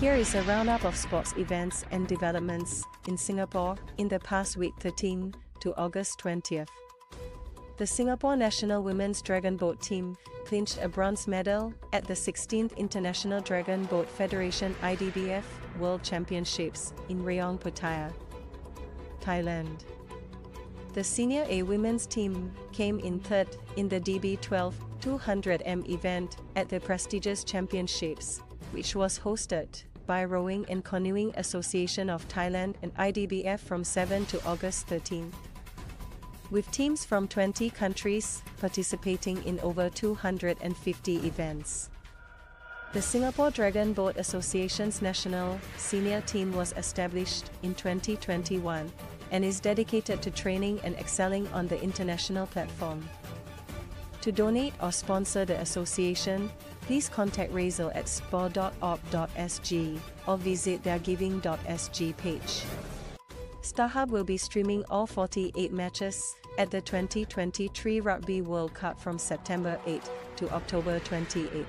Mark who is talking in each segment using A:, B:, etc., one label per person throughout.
A: Here is a roundup of sports events and developments in Singapore in the past week 13 to August 20th. The Singapore national women's dragon boat team clinched a bronze medal at the 16th International Dragon Boat Federation IDBF World Championships in Rayong Pattaya, Thailand. The senior A women's team came in third in the DB12 200m event at the prestigious championships, which was hosted by Rowing and Canoeing Association of Thailand and IDBF from 7 to August 13. With teams from 20 countries participating in over 250 events. The Singapore Dragon Boat Association's national senior team was established in 2021 and is dedicated to training and excelling on the international platform. To donate or sponsor the association, please contact Razel at spor.org.sg or visit their giving.sg page. StarHub will be streaming all 48 matches at the 2023 Rugby World Cup from September 8 to October 28.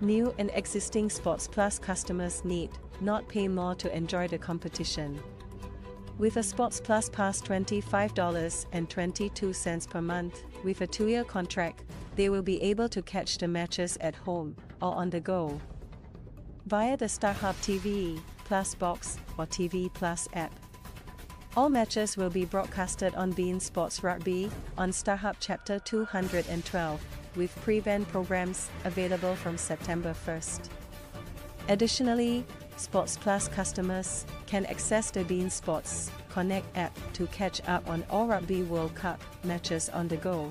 A: New and existing Sports Plus customers need not pay more to enjoy the competition. With a Sports Plus Pass $25.22 per month, with a two-year contract, they will be able to catch the matches at home or on the go. Via the StarHub TV Plus box or TV Plus app. All matches will be broadcasted on beIN Sports Rugby on StarHub Chapter 212, with pre-event programs available from September 1st. Additionally, Sports Plus customers can access the beIN Sports Connect app to catch up on all Rugby World Cup matches on the go.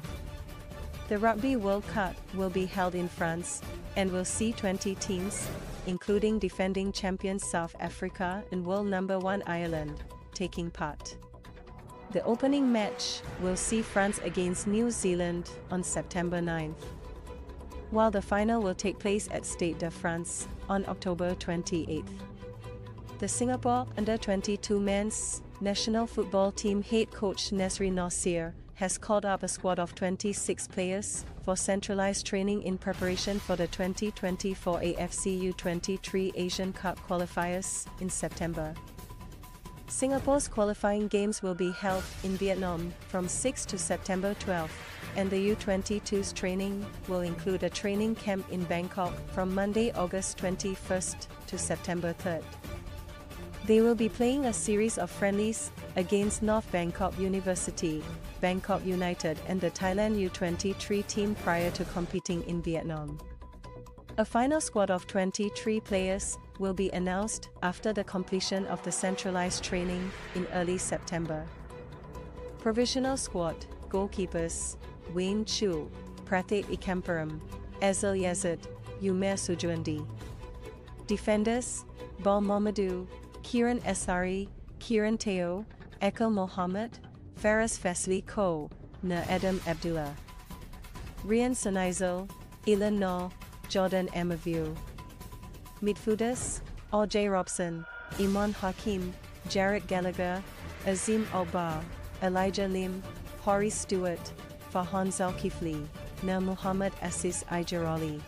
A: The Rugby World Cup will be held in France and will see 20 teams, including defending champions South Africa and world number 1 Ireland, taking part. The opening match will see France against New Zealand on September 9th, while the final will take place at Stade de France on October 28th. The Singapore Under-22 men's national football team head coach Nazri Nasir has called up a squad of 26 players for centralized training in preparation for the 2024 AFC U23 Asian Cup qualifiers in September. Singapore's qualifying games will be held in Vietnam from 6 to September 12, and the U22's training will include a training camp in Bangkok from Monday, August 21st to September 3rd. They will be playing a series of friendlies against North Bangkok University, Bangkok United, and the Thailand U23 team prior to competing in Vietnam. A final squad of 23 players will be announced after the completion of the centralized training in early September. Provisional squad goalkeepers Wayne Chu, Pratik Ekamparam, Aizil Yazid, Umer Sujuandi. Defenders Bill Mamadou, Kiran Esari, Kiran Teo, Ekel Mohammed, Faris Fesli Ko, Na Adam Abdullah. Ryaan Sanizal, Ilhan Noor, Jordan Amavu. Midfielders, RJ Robson, Iman Hakim, Jared Gallagher, Azim Albar, Elijah Lim, Harhys Stewart, Farhan Zulkifli, Na Muhammad Assis Ijarali.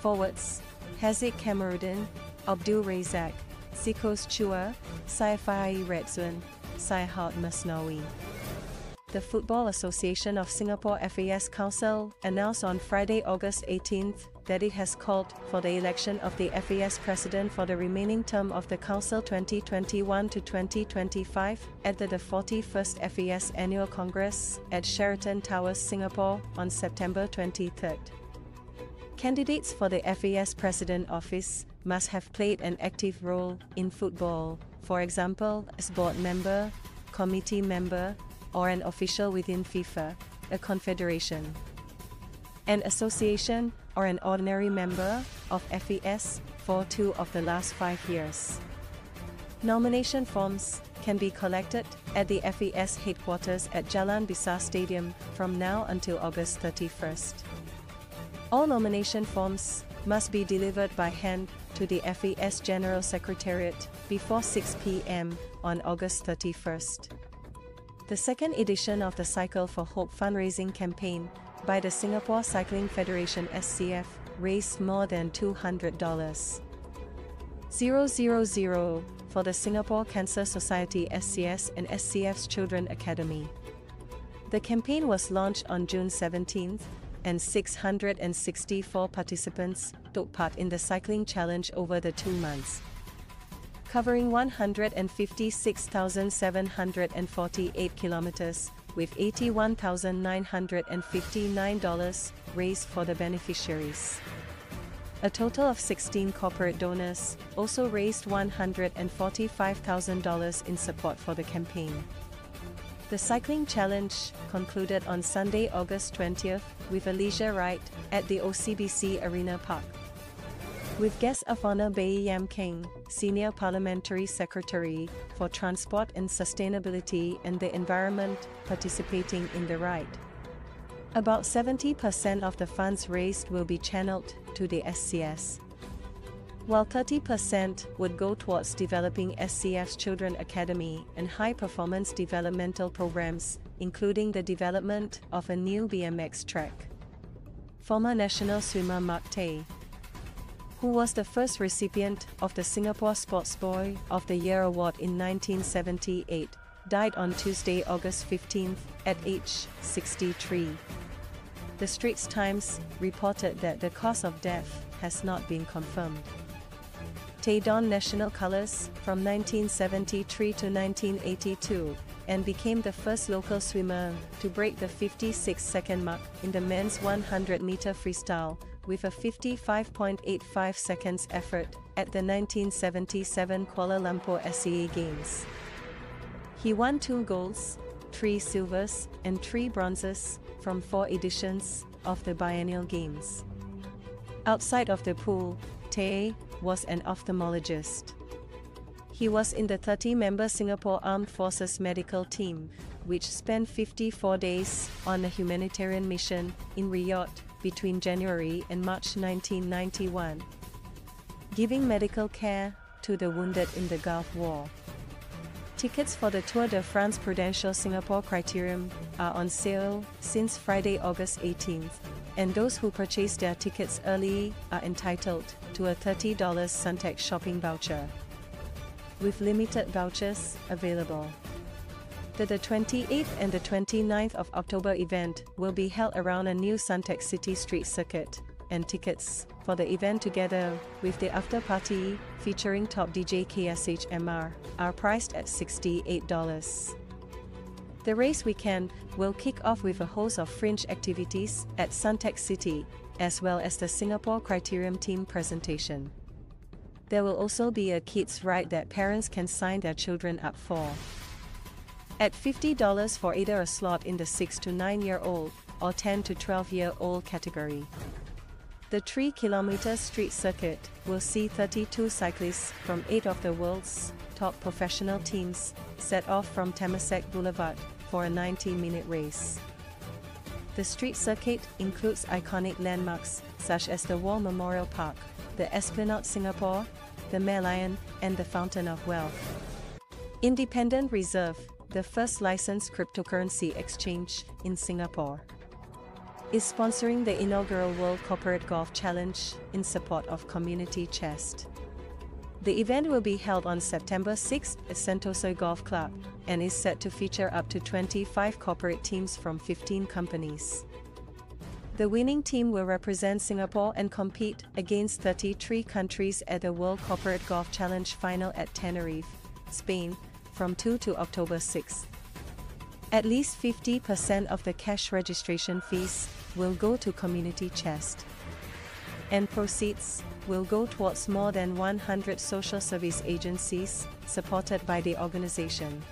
A: Forwards, Haziq Kamarudin, Abdul Razak, Sikos Chua, Saifai Redzwan, Saihat Masnawi. The Football Association of Singapore FAS Council announced on Friday, August 18th, that it has called for the election of the FAS president for the remaining term of the Council 2021 to 2025 at the 41st FAS Annual Congress at Sheraton Towers, Singapore on September 23rd. Candidates for the FAS president office must have played an active role in football, for example, as board member, committee member, or an official within FIFA, a confederation, an association, or an ordinary member of FAS, for two of the last five years. Nomination forms can be collected at the FAS headquarters at Jalan Besar Stadium from now until August 31st. All nomination forms must be delivered by hand to the FAS General Secretariat before 6 p.m. on August 31st. The second edition of the Cycle for Hope fundraising campaign by the Singapore Cycling Federation SCF raised more than $200. 000 for the Singapore Cancer Society SCS and SCF's Children Academy. The campaign was launched on June 17, and 664 participants took part in the cycling challenge over the two months. Covering 156,748 kilometers, with $81,959 raised for the beneficiaries. A total of 16 corporate donors also raised $145,000 in support for the campaign. The cycling challenge concluded on Sunday, August 20th, with a leisure ride at the OCBC Arena Park. With guest of honor Baey Yam Keng, Senior Parliamentary Secretary for Transport and Sustainability and the Environment, participating in the ride. About 70% of the funds raised will be channeled to the SCS while 30% would go towards developing SCF's Children Academy and high performance developmental programs, including the development of a new BMX track. Former national swimmer Mark Tay, who was the first recipient of the Singapore Sports Boy of the Year award in 1978, died on Tuesday, August 15, at age 63. The Straits Times reported that the cause of death has not been confirmed. Tay donned national colors from 1973 to 1982 and became the first local swimmer to break the 56 second mark in the men's 100 meter freestyle with a 55.85 seconds effort at the 1977 Kuala Lumpur SEA Games. He won two golds, three silvers, and three bronzes from four editions of the biennial games. Outside of the pool, Tay was an ophthalmologist. He was in the 30 member Singapore Armed Forces medical team, which spent 54 days on a humanitarian mission in Riyadh between January and March 1991, giving medical care to the wounded in the Gulf War. Tickets for the Tour de France Prudential Singapore Criterium are on sale since Friday, August 18th, and those who purchase their tickets early are entitled to a $30 Suntec shopping voucher. With limited vouchers available. The, the 28th and the 29th of October event will be held around a new Suntec City Street circuit, and tickets for the event together with the after party featuring top DJ KSHMR are priced at $68. The race weekend will kick off with a host of fringe activities at Suntec City, as well as the Singapore Criterium team presentation. There will also be a kids ride that parents can sign their children up for. At $50 for either a slot in the 6 to 9 year old or 10 to 12 year old category. The 3 kilometer street circuit will see 32 cyclists from 8 of the world's top professional teams set off from Temasek Boulevard for a 90 minute race. The street circuit includes iconic landmarks such as the War Memorial Park, the Esplanade Singapore, the Merlion, and the Fountain of Wealth. Independent Reserve, the first licensed cryptocurrency exchange in Singapore, is sponsoring the inaugural World Corporate Golf Challenge in support of Community Chest. The event will be held on September 6 at Sentosa Golf Club and is set to feature up to 25 corporate teams from 15 companies. The winning team will represent Singapore and compete against 33 countries at the World Corporate Golf Challenge final at Tenerife, Spain, from 2 to October 6. At least 50% of the cash registration fees will go to Community Chest and proceeds will go towards more than 100 social service agencies supported by the organization.